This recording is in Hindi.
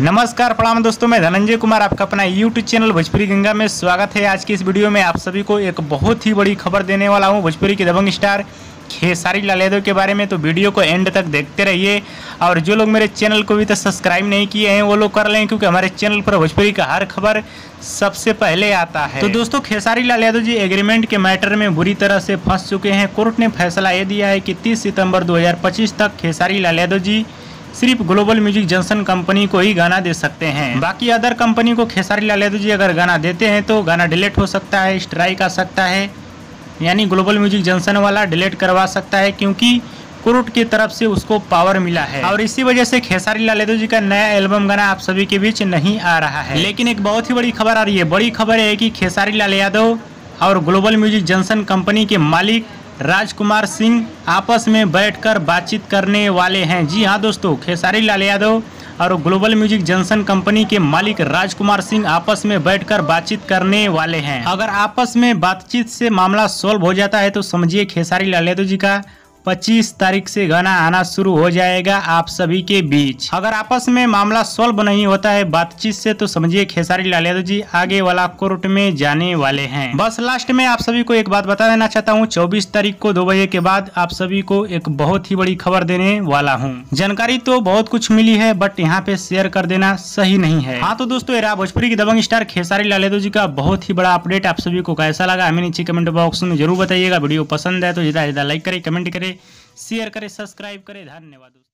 नमस्कार प्रणाम दोस्तों, मैं धनंजय कुमार, आपका अपना यूट्यूब चैनल भोजपुरी गंगा में स्वागत है। आज की इस वीडियो में आप सभी को एक बहुत ही बड़ी खबर देने वाला हूँ, भोजपुरी के दबंग स्टार खेसारी लाल यादव के बारे में। तो वीडियो को एंड तक देखते रहिए और जो लोग मेरे चैनल को भी तो सब्सक्राइब नहीं किए हैं, वो लोग कर लें, क्योंकि हमारे चैनल पर भोजपुरी का हर खबर सबसे पहले आता है। तो दोस्तों, खेसारी लाल यादव जी एग्रीमेंट के मैटर में बुरी तरह से फंस चुके हैं। कोर्ट ने फैसला ये दिया है कि 30 सितंबर 2025 तक खेसारी लाल यादव जी सिर्फ़ ग्लोबल म्यूज़िक जंक्शन कंपनी को ही गाना दे सकते हैं। बाकी अदर कंपनी को खेसारी लाल यादव जी अगर गाना देते हैं तो गाना डिलीट हो सकता है, स्ट्राइक आ सकता है, यानी ग्लोबल म्यूज़िक जंक्शन वाला डिलीट करवा सकता है क्योंकि कोर्ट की तरफ़ से उसको पावर मिला है। और इसी वजह से खेसारी लाल यादव जी का नया एल्बम गाना आप सभी के बीच नहीं आ रहा है। लेकिन एक बहुत ही बड़ी खबर आ रही है बड़ी खबर है कि खेसारी लाल यादव और ग्लोबल म्यूज़िक जंक्शन कंपनी के मालिक राजकुमार सिंह आपस में बैठकर बातचीत करने वाले हैं। जी हाँ दोस्तों, खेसारी लाल यादव और ग्लोबल म्यूज़िक जंक्शन कंपनी के मालिक राजकुमार सिंह आपस में बैठकर बातचीत करने वाले हैं। अगर आपस में बातचीत से मामला सॉल्व हो जाता है तो समझिए खेसारी लाल यादव जी का 25 तारीख से गाना आना शुरू हो जाएगा आप सभी के बीच। अगर आपस में मामला सोल्व नहीं होता है बातचीत से तो समझिए खेसारी लाल यादव जी आगे वाला कोर्ट में जाने वाले हैं। बस लास्ट में आप सभी को एक बात बता देना चाहता हूँ, चौबीस तारीख को दो बजे के बाद आप सभी को एक बहुत ही बड़ी खबर देने वाला हूँ। जानकारी तो बहुत कुछ मिली है बट यहाँ पे शेयर कर देना सही नहीं है। हाँ तो दोस्तों भोजपुरी की दबंग स्टार खेसारी लाल यादव जी का बहुत ही बड़ा अपडेट आप सभी को कैसा लगा हमें नीचे कमेंट बॉक्स में ज़रूर बताइएगा। वीडियो पसंद है तो ज़्यादा ज़्यादा लाइक करे कमेंट करे। शेयर करें सब्सक्राइब करें धन्यवाद